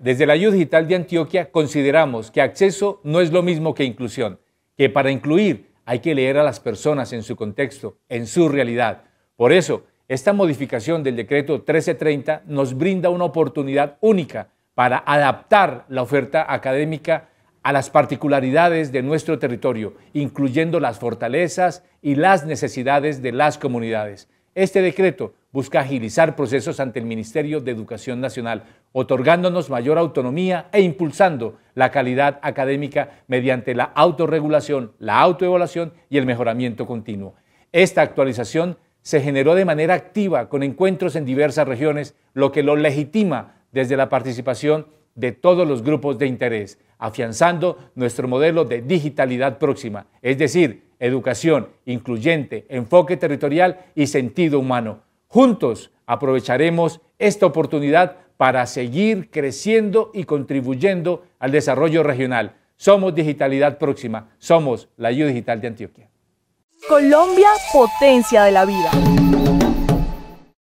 Desde la Ayuda Digital de Antioquia consideramos que acceso no es lo mismo que inclusión, que para incluir hay que leer a las personas en su contexto, en su realidad. Por eso, esta modificación del decreto 1330 nos brinda una oportunidad única para adaptar la oferta académica a las particularidades de nuestro territorio, incluyendo las fortalezas y las necesidades de las comunidades. Este decreto busca agilizar procesos ante el Ministerio de Educación Nacional, otorgándonos mayor autonomía e impulsando la calidad académica mediante la autorregulación, la autoevaluación y el mejoramiento continuo. Esta actualización se generó de manera activa con encuentros en diversas regiones, lo que lo legitima desde la participación de todos los grupos de interés, afianzando nuestro modelo de digitalidad próxima, es decir, educación incluyente, enfoque territorial y sentido humano. Juntos aprovecharemos esta oportunidad para seguir creciendo y contribuyendo al desarrollo regional. Somos Digitalidad Próxima, somos la ayuda digital de Antioquia. Colombia, potencia de la vida.